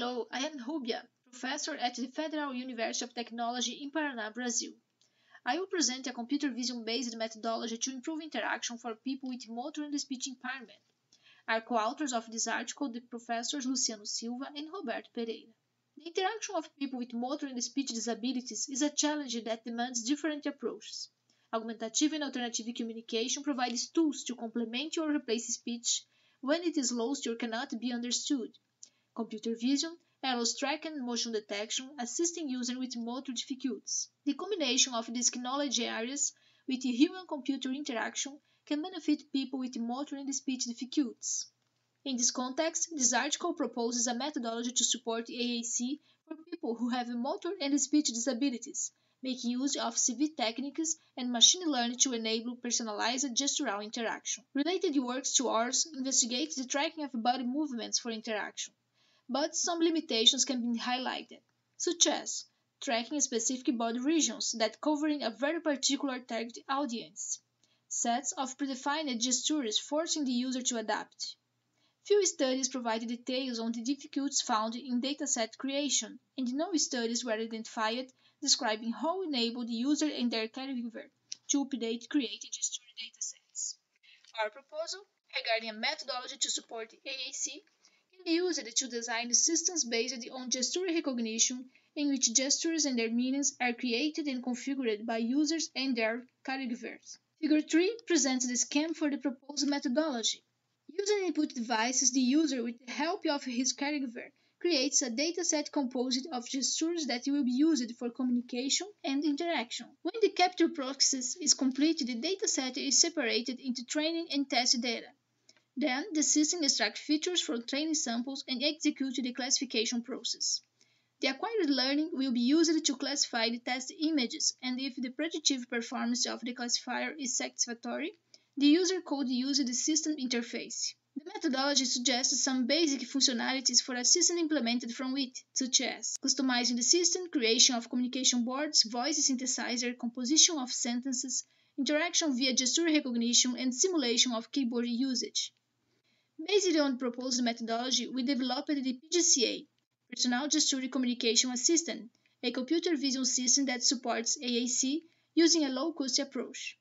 Hello, I am Rubia, professor at the Federal University of Technology in Paraná, Brazil. I will present a computer vision-based methodology to improve interaction for people with motor and speech impairment. Our co-authors of this article the professors Luciano Silva and Roberto Pereira. The interaction of people with motor and speech disabilities is a challenge that demands different approaches. Augmentative and alternative communication provides tools to complement or replace speech when it is lost or cannot be understood. Computer vision allows track and motion detection, assisting users with motor difficulties. The combination of these knowledge areas with human-computer interaction can benefit people with motor and speech difficulties. In this context, this article proposes a methodology to support AAC for people who have motor and speech disabilities, making use of CV techniques and machine learning to enable personalized gestural interaction. Related works to ours investigate the tracking of body movements for interaction, but some limitations can be highlighted, such as tracking specific body regions that covering a very particular target audience, sets of predefined gestures forcing the user to adapt. Few studies provide details on the difficulties found in dataset creation, and no studies were identified describing how enable the user and their caregiver to update created gesture datasets. Our proposal regarding a methodology to support AAC can be used to design systems based on gesture recognition in which gestures and their meanings are created and configured by users and their caregivers. Figure 3 presents the scheme for the proposed methodology. Using input devices, the user, with the help of his caregiver, creates a dataset composed of gestures that will be used for communication and interaction. When the capture process is complete, the dataset is separated into training and test data. Then, the system extracts features from training samples and executes the classification process. The acquired learning will be used to classify the test images, and if the predictive performance of the classifier is satisfactory, the user could use the system interface. The methodology suggests some basic functionalities for a system implemented from it, such as customizing the system, creation of communication boards, voice synthesizer, composition of sentences, interaction via gesture recognition, and simulation of keyboard usage. Based on proposed methodology, we developed the PGCA, Personal Gesture Communication Assistant, a computer vision system that supports AAC using a low-cost approach.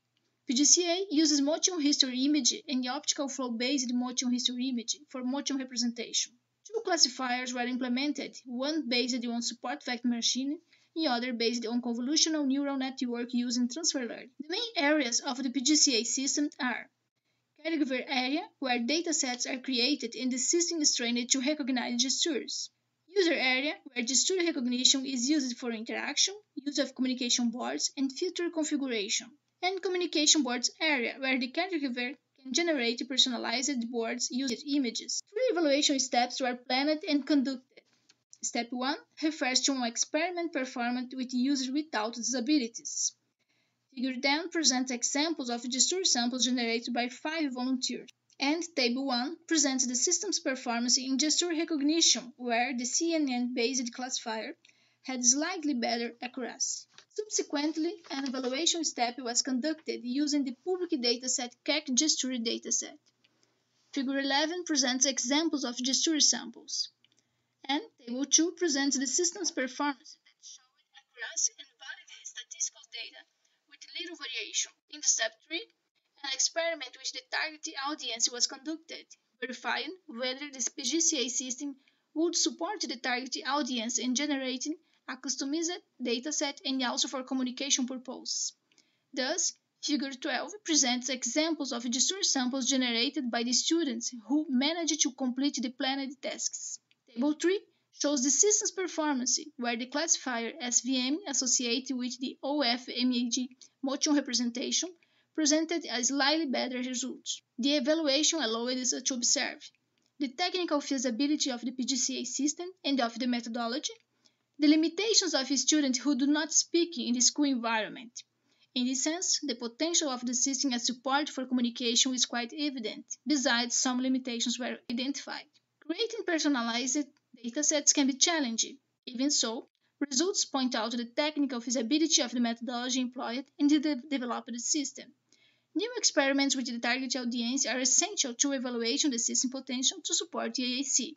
PGCA uses motion history image and optical flow-based motion history image for motion representation. Two classifiers were implemented, one based on support vector machine the other based on convolutional neural network using transfer learning. The main areas of the PGCA system are caregiver area, where datasets are created and the system is trained to recognize gestures. User area, where gesture recognition is used for interaction, use of communication boards, and filter configuration and communication boards area, where the caregiver can generate personalized boards using images. Three evaluation steps were planned and conducted. Step 1 refers to an experiment performed with users without disabilities. Figure 10 presents examples of gesture samples generated by five volunteers. And Table 1 presents the system's performance in gesture recognition, where the CNN-based classifier had slightly better accuracy. Subsequently, an evaluation step was conducted using the public dataset CAC gesture dataset. Figure 11 presents examples of gesture samples. And Table 2 presents the system's performance that showed accuracy and valid statistical data little variation. In the step 3, an experiment with the target audience was conducted, verifying whether the PGCA system would support the target audience in generating a customized dataset and also for communication purposes. Thus, Figure 12 presents examples of the gesture samples generated by the students who managed to complete the planned tasks. Table 3 shows the system's performance, where the classifier SVM associated with the OFMAG motion representation presented a slightly better result. The evaluation allowed us to observe the technical feasibility of the PGCA system and of the methodology, the limitations of students who do not speak in the school environment. In this sense, the potential of the system as support for communication is quite evident, besides some limitations were identified. Creating personalized datasets can be challenging. Even so, results point out to the technical feasibility of the methodology employed in the de developed system. New experiments with the target audience are essential to evaluation the system potential to support the AAC.